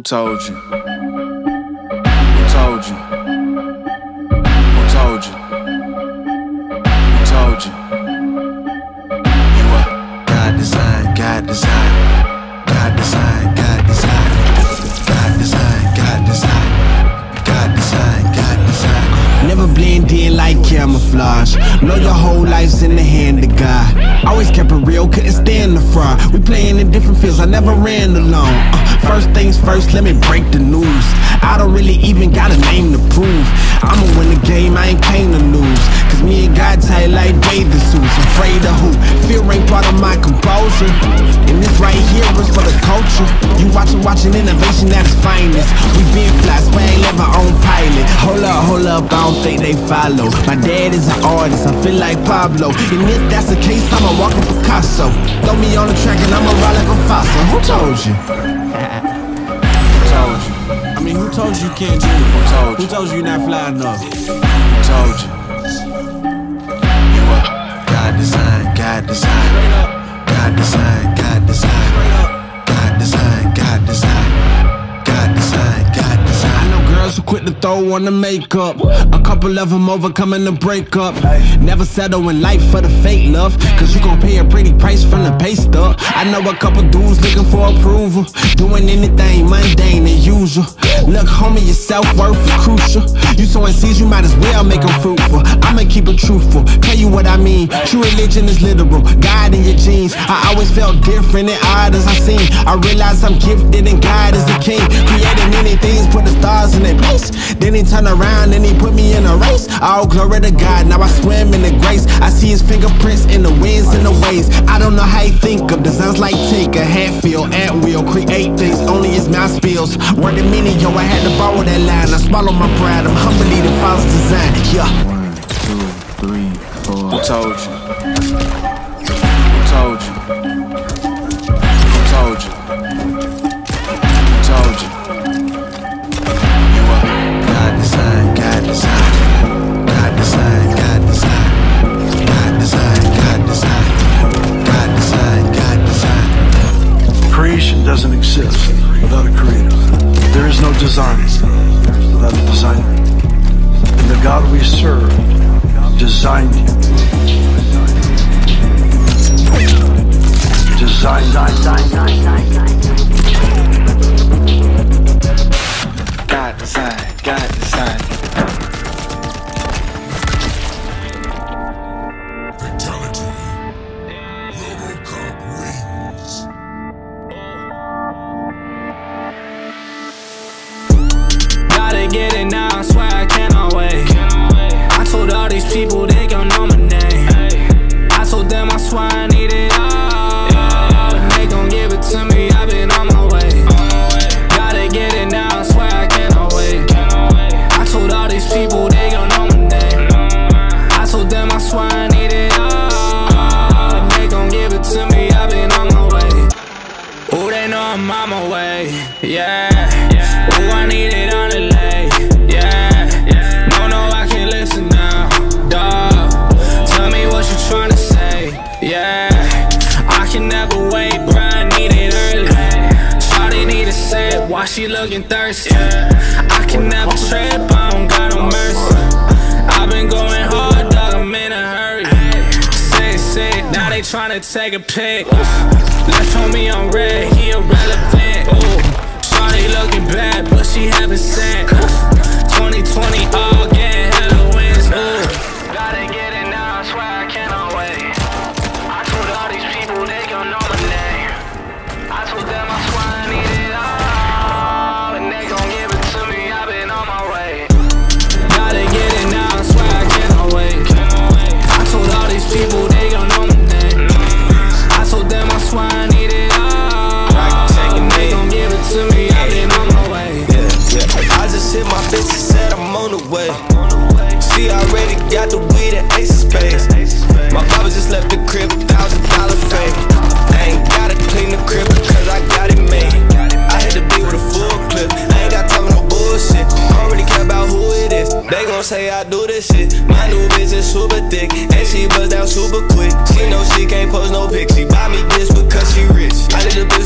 Who told you? Who told you? Who told you? Who told you? Blend in like camouflage. Know your whole life's in the hand of God. Always kept it real, couldn't stand the fraud. We playing in different fields, I never ran alone. Uh, first things first, let me break the news. I don't really even got a name to prove. I'ma win the game, I ain't came to lose. Cause me and God tight like bathing suits. Afraid of who? Fear ain't part of my composure. And this right here is for the culture. You watching, watching innovation at its finest. We been up, I don't think they follow. My dad is an artist, I feel like Pablo. And if that's the case, I'ma a walking Picasso. Throw me on the track and I'ma ride like a fossil. Who told you? Told you? I mean, who told you you can't do it? Who told you? Who told you you're not fly enough? Who told you? You are God design, God design, God design, on the makeup. A couple of them overcoming the breakup. Never settle in life for the fake love. Cause you gon' pay a pretty price from the pay stub. I know a couple dudes looking for approval. Doing anything mundane and usual. Look, homie, your self worth is crucial. Seeds, you might as well make them fruitful. I'ma keep it truthful. Tell you what I mean. True religion is literal. God in your genes. I always felt different and odd as I seen. I realize I'm gifted and God is the king. Created many things, put the stars in their place. Then he turned around and he put me in a race. All glory to God, now I swim in the grace. I see his fingerprints in the winds and the waves. I don't know how you think of designs like Tinker, Hatfield, Antwill. Create things, only his mouth spills. Word of many, yo, I had to borrow that line. I swallow my pride, I'm humbly the false design. Yeah. One, two, three, four. Who told you? There is no design without a designer. And the God we serve designed you. Designed God design, God design. Get it now, I swear I cannot wait. I told all these people they gon' know my name. I told them I swear I need it all. And they gon' give it to me, I've been on my way. Gotta get it now, I swear I cannot wait. I told all these people they gon' know my name. I told them I swear I need it all. And they gon' give it to me, I've been on my way. Ooh, they know I'm on my way, yeah. Why she looking thirsty? I can never trip, I don't got no mercy. I've been going hard, dog, I'm in a hurry. Say, say, now they tryna take a pic. Left homie on red, he irrelevant. Ooh, Shawty looking bad, but she haven't sent. Way. She already got the weed and ace of spades. My papa just left the crib, thousand dollar fame. I ain't gotta clean the crib because I got it made. I hit the beat with a full clip. I ain't got time for no bullshit. I don't really care about who it is. They gon' say I do this shit. My new bitch is super thick and she buzz down super quick. She know she can't post no pics. She buy me this because she rich. I need a bitch.